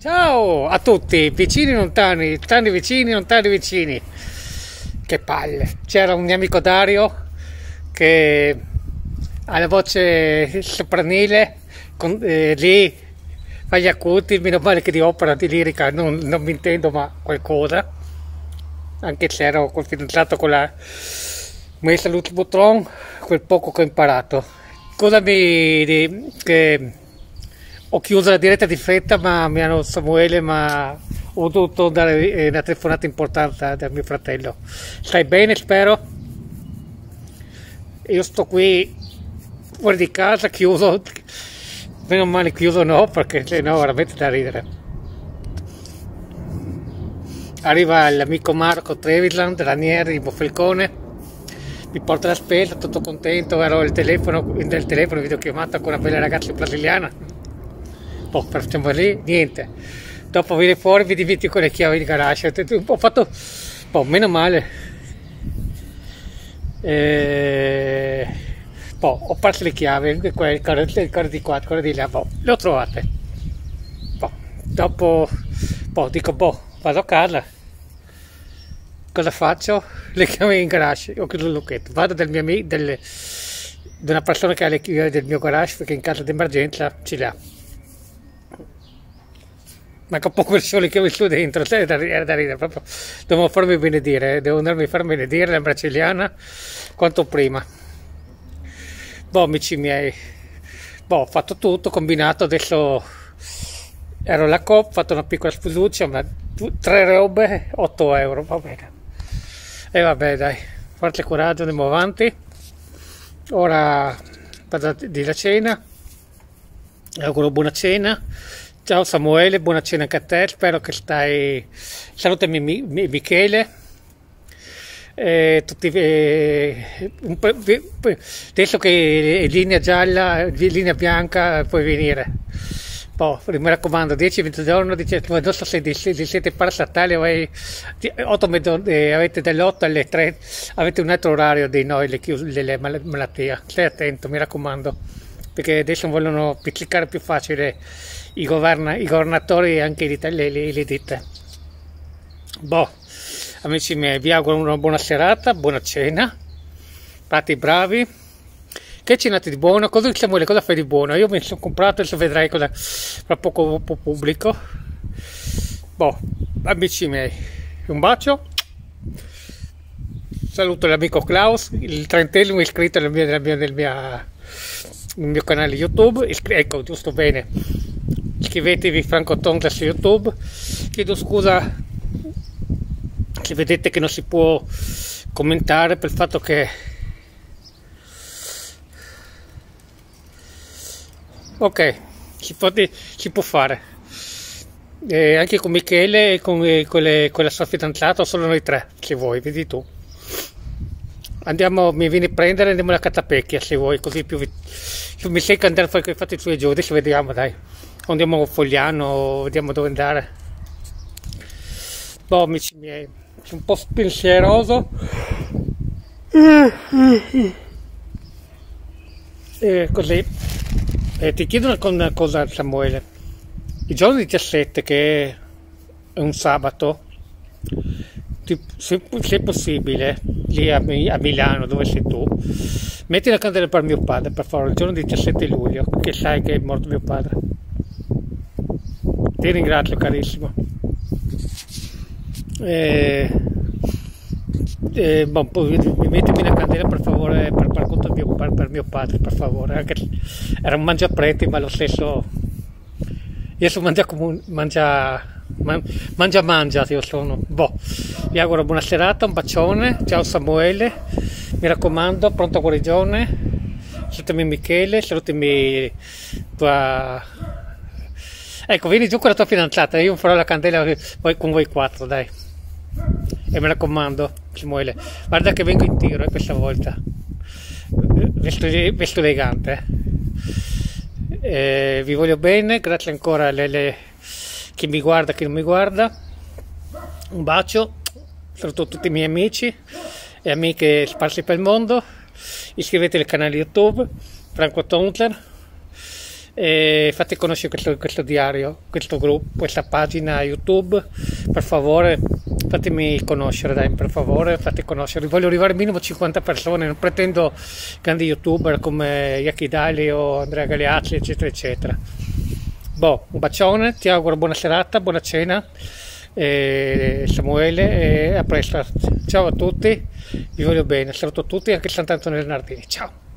Ciao a tutti, vicini lontani, lontani vicini, lontani vicini. Che palle. C'era un mio amico Dario che ha la voce sopranile, con, eh, lì fa gli acuti, meno male che di opera di lirica non, non mi intendo ma qualcosa. Anche se ero col fidanzato con la messa l'ultimo tron, quel poco che ho imparato. Cosa mi... che ho chiuso la diretta di fretta, ma mi hanno Samuele, ma ho dovuto dare eh, una telefonata importante da mio fratello. Stai bene, spero? Io sto qui fuori di casa, chiuso, meno male chiuso no, perché se no veramente da ridere. Arriva l'amico Marco Trevisland, Ranieri di Boffelcone, mi porta la spesa, tutto contento, ero al telefono, nel telefono videochiamata con una bella ragazza brasiliana oh, facciamo lì, niente. Dopo viene fuori mi dimentico le chiavi di garage. Ho fatto, oh, meno male. E... Boh, ho perso le chiavi, caro di qua, quello di là, boh, le ho trovate. Boh, dopo, boh, dico, boh, vado a casa. Cosa faccio? Le chiavi in garage, ho chiuso il lucchetto. Vado dal mio amico, del, di una persona che ha le chiavi del mio garage perché in caso di emergenza ce le ha manca poco il sole che ho visto dentro, sai, da, da ridere, proprio devo farmi benedire, eh, devo andarmi a far benedire la brasiliana quanto prima. Boh, amici miei, boh, ho fatto tutto, combinato, adesso ero alla COP, ho fatto una piccola spusuccia, ma tre robe, 8 euro, va bene. E vabbè dai, forza e coraggio, andiamo avanti. Ora vado di la cena, auguro buona cena Ciao Samuele, buona cena anche a te, spero che stai... Salutami Michele. Eh, tutti, eh, adesso che è linea gialla, linea bianca, puoi venire. Poi, mi raccomando, 10-20 giorni, non so se di siete 8, eh, avete dalle 8 alle 3, avete un altro orario di noi, le, le malattie. Stai attento, mi raccomando, perché adesso vogliono pizzicare più facile i, governa, i governatori e anche le, le, le ditte. Boh, amici miei, vi auguro una buona serata, buona cena, fate bravi. Che cenate di buono? Cosa Samuele, cosa fai di buono? Io mi sono comprato, adesso vedrai cosa fra poco pubblico. Boh, amici miei, un bacio. Saluto l'amico Klaus, il trentesimo iscritto nel mio, nel mio, nel mio, nel mio canale YouTube. Ecco, giusto bene iscrivetevi Franco Tonga su YouTube. Chiedo scusa se vedete che non si può commentare per il fatto che ok si può, si può fare. E anche con Michele e con, con la sua fidanzata solo noi tre se vuoi vedi tu andiamo mi vieni a prendere andiamo alla Catapecchia se vuoi così più mi sai che andare a fare i tuoi giù adesso vediamo dai andiamo a Fogliano, vediamo dove andare. Boh, amici miei, sono un po' pensieroso. E così, e ti chiedo una cosa Samuele. Il giorno 17, che è un sabato, se, è possibile, lì a, a, Milano dove sei tu, metti la candela per mio padre, per favore, il giorno 17 luglio, che sai che è morto mio padre. Ti ringrazio carissimo. Eh, eh, bon, mettimi una candela per favore per, per conto mio, per, per mio padre, per favore. Anche, era un mangiapreti, ma lo stesso. Io sono mangia comune, mangia, man, mangia mangia, io sono. Boh. Vi auguro buona serata, un bacione. Ciao Samuele, mi raccomando, pronta guarigione. Salutami Michele, salutami tua Ecco, vieni giù con la tua fidanzata, io farò la candela con voi quattro, dai. E mi raccomando, Samuele, guarda che vengo in tiro eh, questa volta. Vesto, vesto elegante. Eh. vi voglio bene, grazie ancora a chi mi guarda chi non mi guarda. Un bacio, saluto tutti i miei amici e amiche sparsi per il mondo. Iscrivetevi al canale YouTube, Franco Tontler e fate conoscere questo, questo diario, questo gruppo, questa pagina YouTube, per favore fatemi conoscere, dai, per favore, fate conoscere. Voglio arrivare minimo a 50 persone, non pretendo grandi youtuber come Yaki Dali o Andrea Galeazzi, eccetera, eccetera. Boh, un bacione, ti auguro buona serata, buona cena, eh, Samuele, e a presto. Ciao a tutti, vi voglio bene, saluto tutti, anche Sant'Antonio Nardini. Ciao!